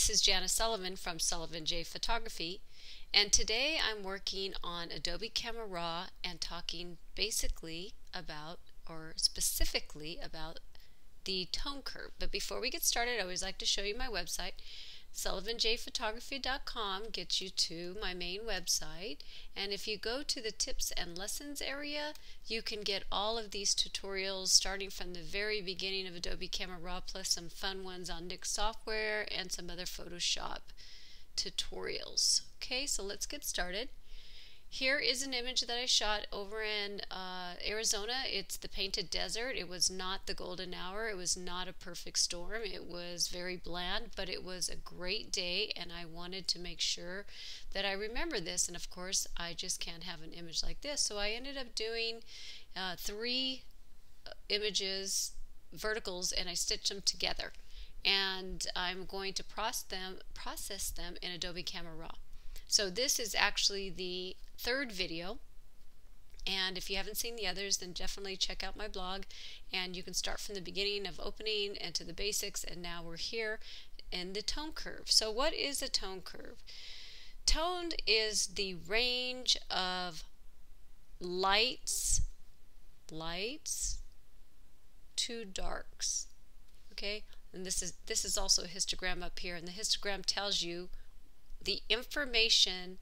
this is Janice Sullivan from Sullivan J Photography and today I'm working on Adobe Camera Raw and talking basically about or specifically about the tone curve. But before we get started I always like to show you my website sullivanjphotography.com gets you to my main website and if you go to the tips and lessons area you can get all of these tutorials starting from the very beginning of Adobe Camera Raw plus some fun ones on Nik software and some other Photoshop tutorials. Okay so let's get started. Here is an image that I shot over in uh, Arizona. It's the painted desert. It was not the golden hour. It was not a perfect storm. It was very bland, but it was a great day, and I wanted to make sure that I remember this. And of course, I just can't have an image like this. So I ended up doing uh, three uh, images, verticals, and I stitched them together. And I'm going to process them, process them in Adobe Camera Raw. So this is actually the third video. And if you haven't seen the others, then definitely check out my blog. And you can start from the beginning of opening and to the basics. And now we're here in the tone curve. So what is a tone curve? Tone is the range of lights, lights to darks. Okay, and this is this is also a histogram up here, and the histogram tells you the information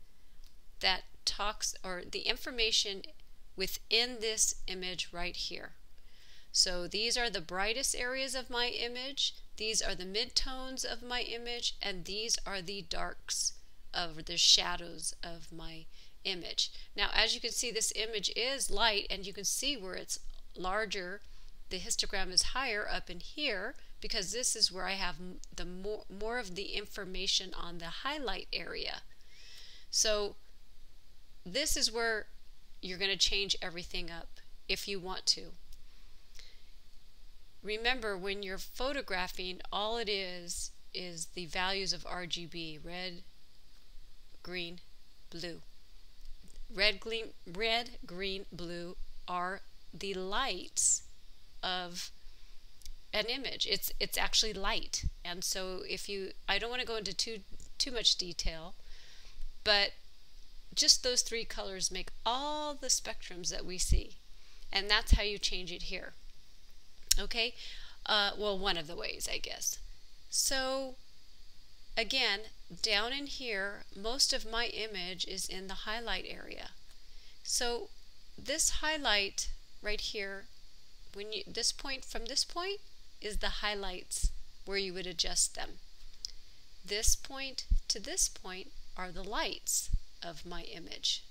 that talks or the information within this image right here. So these are the brightest areas of my image, these are the midtones of my image, and these are the darks of the shadows of my image. Now as you can see this image is light and you can see where it's larger, the histogram is higher up in here because this is where I have the more, more of the information on the highlight area. So this is where you're going to change everything up if you want to. Remember when you're photographing all it is is the values of RGB red green blue red green red green blue are the lights of an image. It's it's actually light, and so if you, I don't want to go into too too much detail, but just those three colors make all the spectrums that we see, and that's how you change it here. Okay, uh, well one of the ways I guess. So again, down in here, most of my image is in the highlight area. So this highlight right here, when you this point from this point is the highlights where you would adjust them. This point to this point are the lights of my image.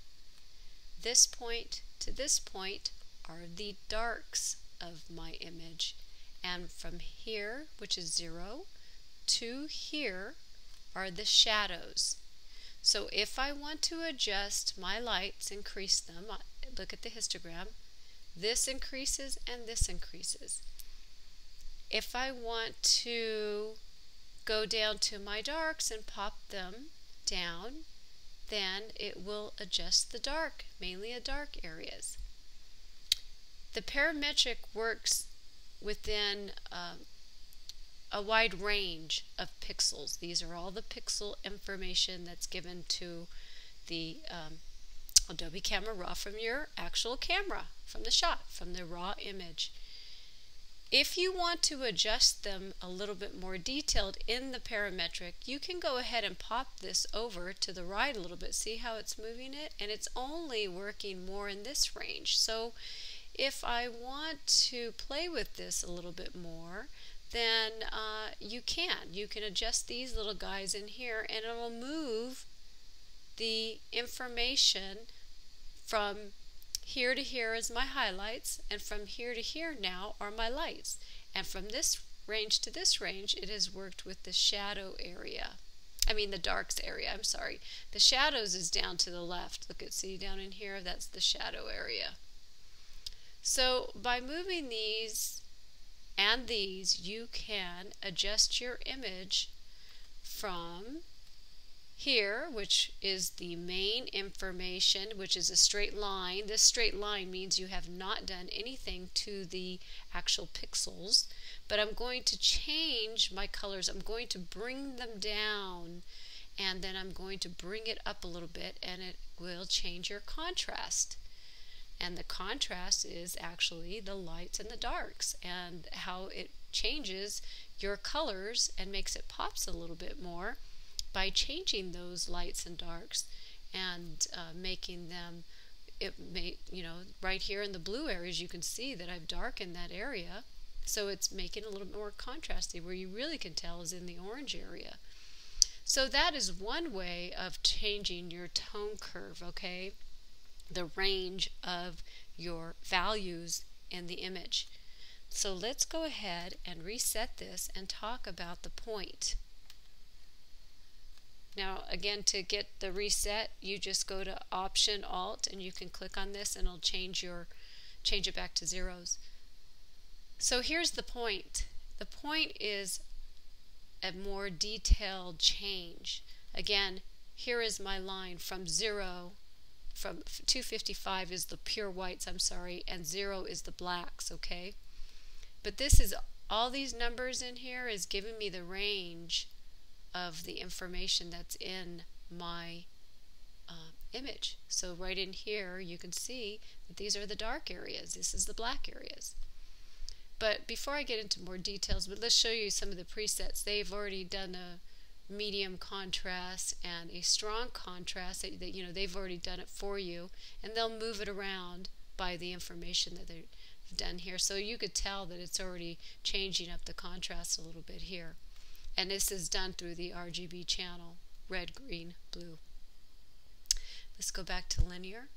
This point to this point are the darks of my image. And from here, which is 0, to here are the shadows. So if I want to adjust my lights, increase them, look at the histogram, this increases and this increases. If I want to go down to my darks and pop them down, then it will adjust the dark, mainly the dark areas. The parametric works within uh, a wide range of pixels. These are all the pixel information that's given to the um, Adobe Camera Raw from your actual camera, from the shot, from the raw image. If you want to adjust them a little bit more detailed in the parametric, you can go ahead and pop this over to the right a little bit. See how it's moving it? And it's only working more in this range. So if I want to play with this a little bit more, then uh, you can. You can adjust these little guys in here and it will move the information from here to here is my highlights, and from here to here now are my lights. And from this range to this range, it has worked with the shadow area. I mean the darks area, I'm sorry. The shadows is down to the left. Look at, see down in here, that's the shadow area. So by moving these and these, you can adjust your image from here, which is the main information, which is a straight line. This straight line means you have not done anything to the actual pixels, but I'm going to change my colors. I'm going to bring them down and then I'm going to bring it up a little bit and it will change your contrast. And the contrast is actually the lights and the darks and how it changes your colors and makes it pops a little bit more by changing those lights and darks and uh, making them it may you know right here in the blue areas you can see that I've darkened that area. So it's making a little bit more contrasty. Where you really can tell is in the orange area. So that is one way of changing your tone curve okay? The range of your values in the image. So let's go ahead and reset this and talk about the point now again to get the reset you just go to option alt and you can click on this and it'll change your change it back to zeros. So here's the point. The point is a more detailed change. Again, here is my line from 0 from 255 is the pure whites, I'm sorry, and 0 is the blacks, okay? But this is all these numbers in here is giving me the range of the information that's in my uh, image. So right in here you can see that these are the dark areas. This is the black areas. But before I get into more details, but let's show you some of the presets. They've already done a medium contrast and a strong contrast that, that you know they've already done it for you and they'll move it around by the information that they've done here so you could tell that it's already changing up the contrast a little bit here and this is done through the RGB channel, red, green, blue. Let's go back to linear.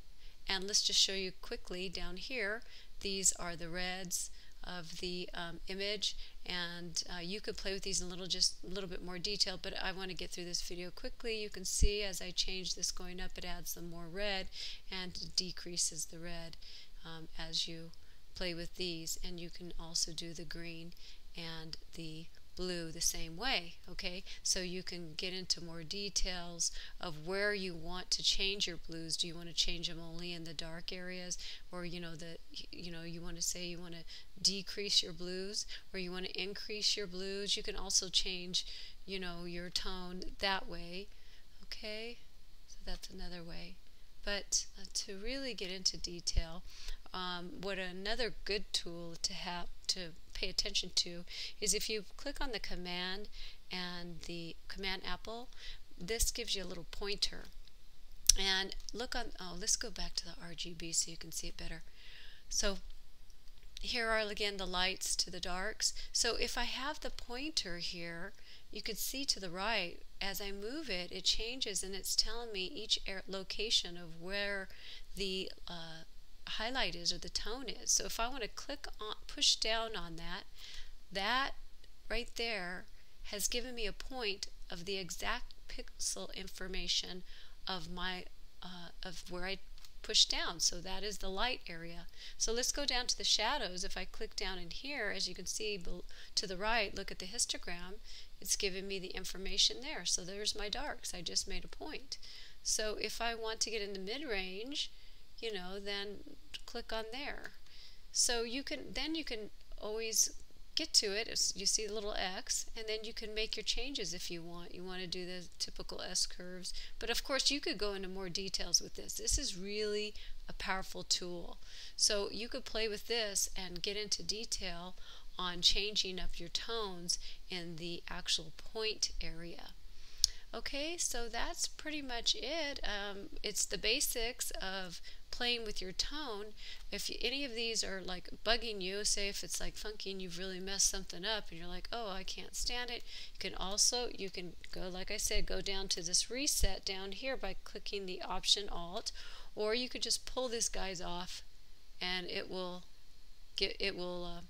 And let's just show you quickly down here these are the reds of the um, image. And uh, you could play with these in a little just a little bit more detail but I want to get through this video quickly. You can see as I change this going up it adds some more red and decreases the red um, as you play with these. And you can also do the green and the blue the same way okay? So you can get into more details of where you want to change your blues. Do you want to change them only in the dark areas? Or you know that you know you want to say you want to decrease your blues or you want to increase your blues. You can also change you know your tone that way okay? So that's another way. But uh, to really get into detail um, what another good tool to have to pay attention to is if you click on the command and the command apple, this gives you a little pointer. And look on, oh, let's go back to the RGB so you can see it better. So here are again the lights to the darks. So if I have the pointer here, you could see to the right, as I move it, it changes and it's telling me each location of where the uh, highlight is or the tone is. So if I want to click on, push down on that, that right there has given me a point of the exact pixel information of my uh, of where I push down. So that is the light area. So let's go down to the shadows. If I click down in here, as you can see to the right, look at the histogram, it's giving me the information there. So there's my darks. I just made a point. So if I want to get in the mid-range, you know, then click on there. So you can then you can always get to it. You see the little X, and then you can make your changes if you want. You want to do the typical S curves, but of course you could go into more details with this. This is really a powerful tool. So you could play with this and get into detail on changing up your tones in the actual point area. Okay, so that's pretty much it. Um, it's the basics of playing with your tone. If you, any of these are like bugging you, say if it's like funky and you've really messed something up and you're like, oh, I can't stand it, you can also, you can go, like I said, go down to this reset down here by clicking the option alt, or you could just pull this guys off and it will get, it will, uh,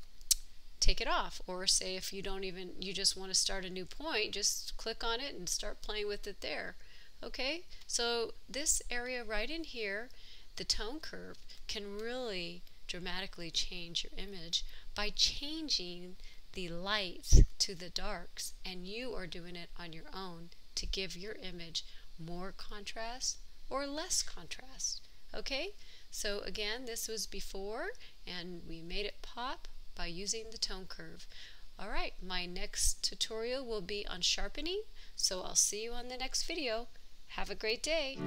take it off. Or say if you don't even you just want to start a new point just click on it and start playing with it there. Okay? So this area right in here the tone curve can really dramatically change your image by changing the lights to the darks and you are doing it on your own to give your image more contrast or less contrast. Okay, so again, this was before and we made it pop by using the tone curve. Alright, my next tutorial will be on sharpening, so I'll see you on the next video. Have a great day!